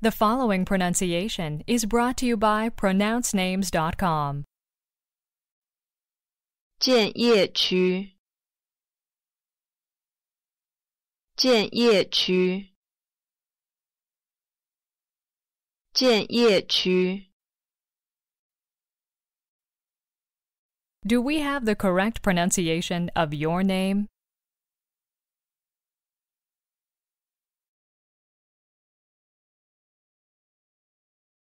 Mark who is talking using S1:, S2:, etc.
S1: The following pronunciation is brought to you by pronouncenames.com.
S2: 建业区，建业区，建业区。
S1: Do we have the correct pronunciation of your name?